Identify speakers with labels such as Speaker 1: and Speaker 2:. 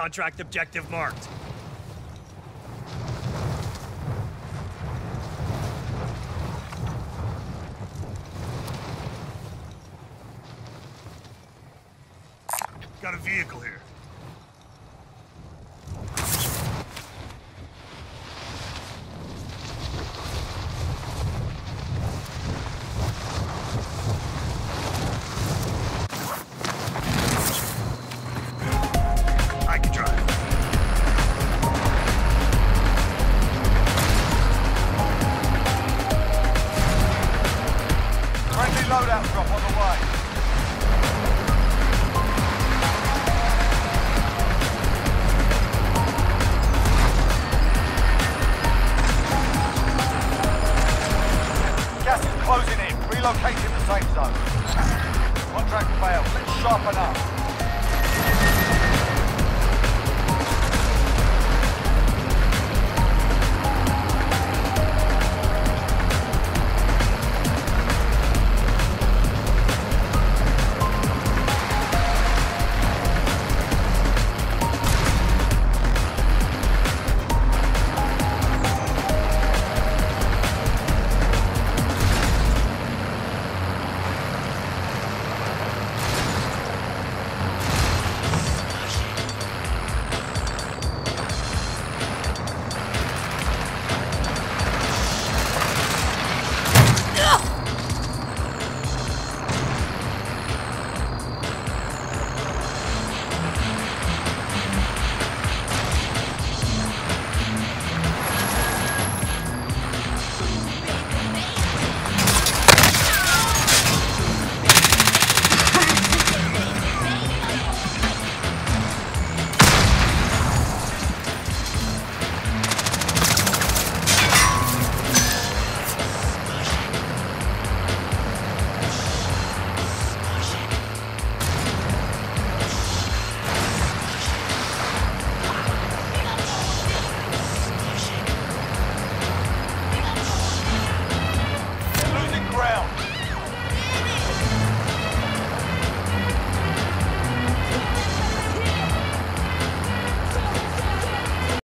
Speaker 1: Contract objective marked. Got a vehicle here.
Speaker 2: Loadout drop on the way. Gas is closing in. Relocating the safe zone. Contract failed. Let's sharpen up.